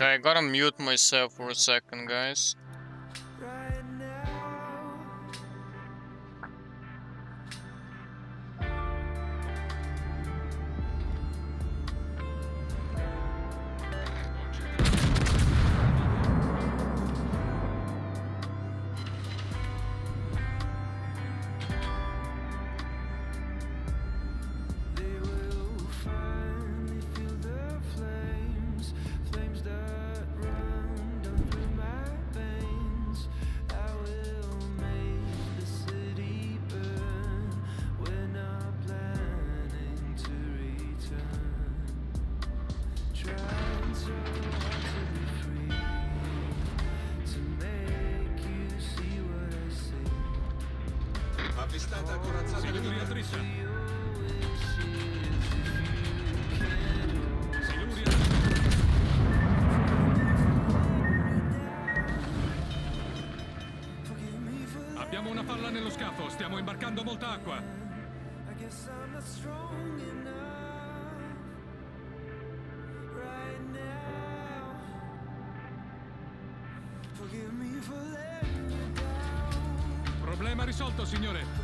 I gotta mute myself for a second, guys. Avvistata corazzata Signoria Abbiamo una palla nello scafo, stiamo imbarcando molta acqua. Forgive me for letting Problema risolto, signore.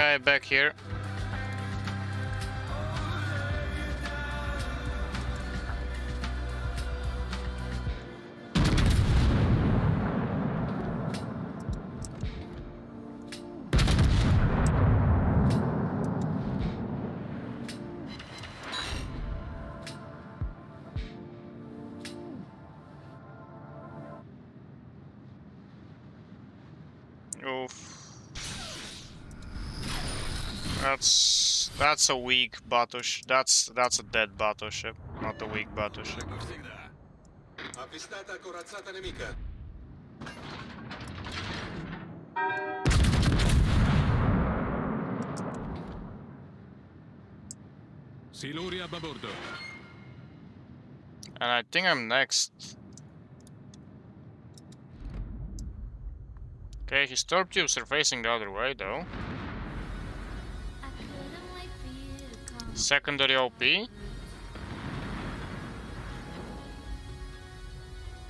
Back here. Oof. That's that's a weak battleship. That's that's a dead battleship, not a weak battleship. Avvistata corazzata nemica. Siluria babordo. And I think I'm next. Okay, his torp tubes are facing the other way though. Secondary OP.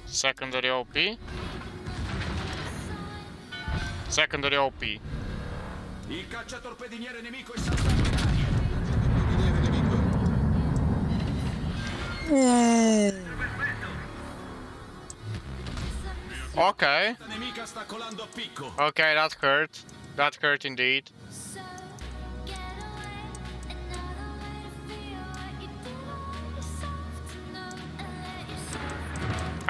Secondary OP. Secondary OP. Il cacciatorpediniere nemico è saltato in aria. Torpediniere nemico. Okay. La nemica sta colando a picco. Okay, that hurt. That hurt indeed.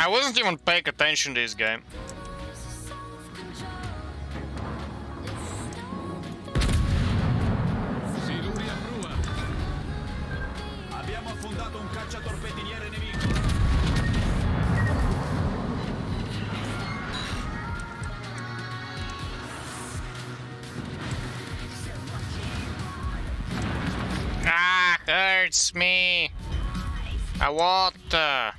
I wasn't even paying attention to this game. Ah, hurts me. I want. Uh...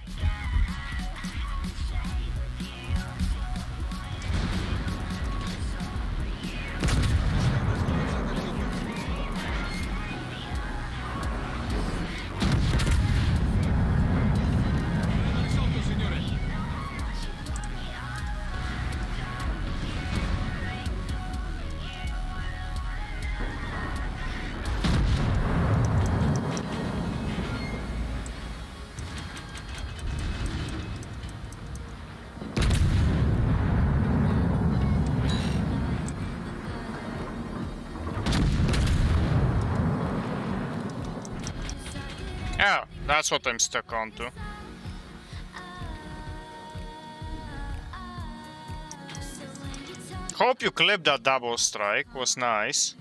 that's what I'm stuck onto. Hope you clipped that double strike, was nice.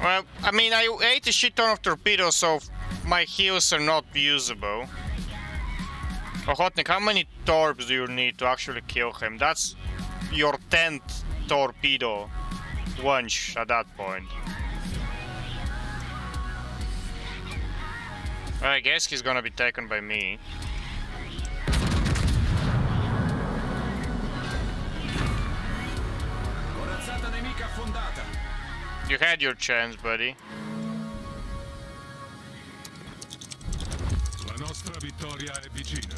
Well, I mean, I ate a shit ton of torpedoes, so my heals are not usable. Oh, Okhotnik, how many torps do you need to actually kill him? That's your 10th torpedo launch at that point. I guess he's gonna be taken by me. You had your chance, buddy. Vittoria è vicina.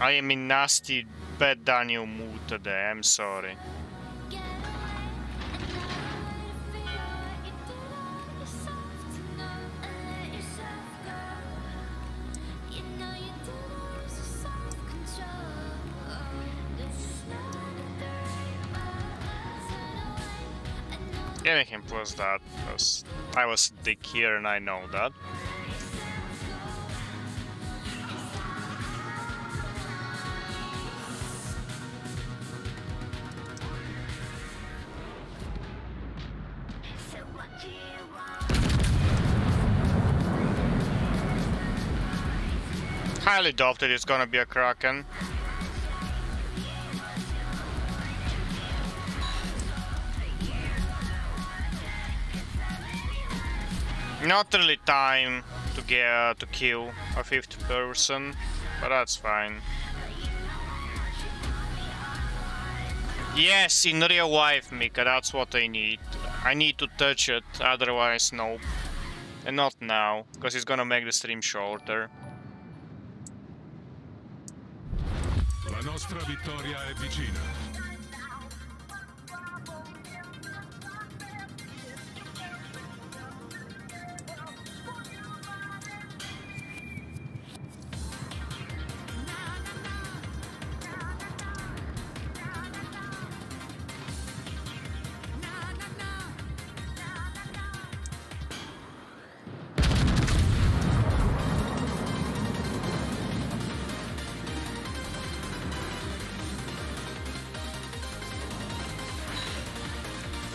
I am in nasty bad Daniel mood today, I'm sorry. Him plus that, because I was dick here and I know that. Highly doubt that it's gonna be a Kraken. Not really time to get to kill a fifth person, but that's fine. Yes, in real life, Mika, that's what I need. I need to touch it, otherwise nope. And not now, because it's gonna make the stream shorter. La nostra vittoria è vicina.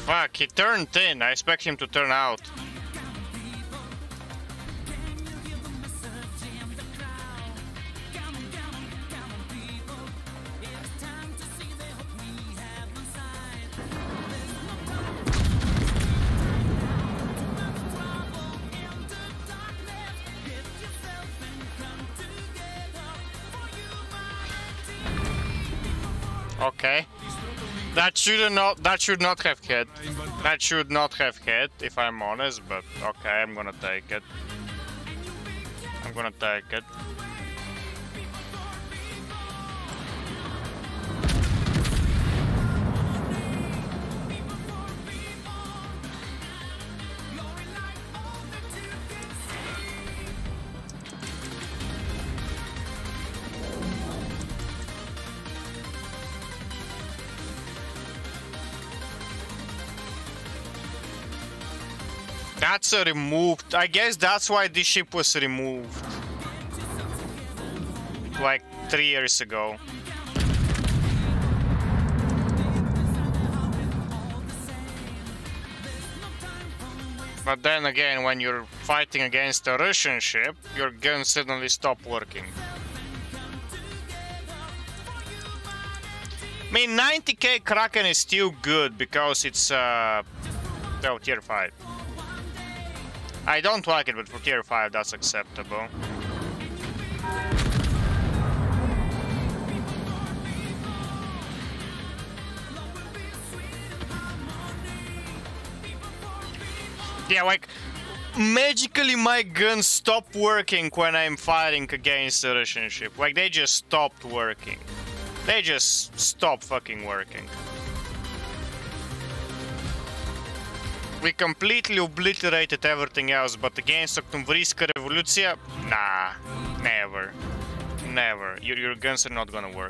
Fuck, he turned in. I expect him to turn out. Okay. That should not that should not have hit. That should not have hit, if I'm honest, but okay, I'm gonna take it. I'm gonna take it. That's a removed. I guess that's why this ship was removed. Like three years ago. But then again, when you're fighting against a Russian ship, your guns suddenly stop working. I mean, 90k Kraken is still good because it's uh, oh, tier 5. I don't like it, but for tier 5 that's acceptable. Yeah, like, magically my guns stop working when I'm fighting against the Russian ship. Like, they just stopped working. They just stop fucking working. we completely obliterated everything else, but against Octombrijska Revolution, nah, never, never, your, your guns are not gonna work.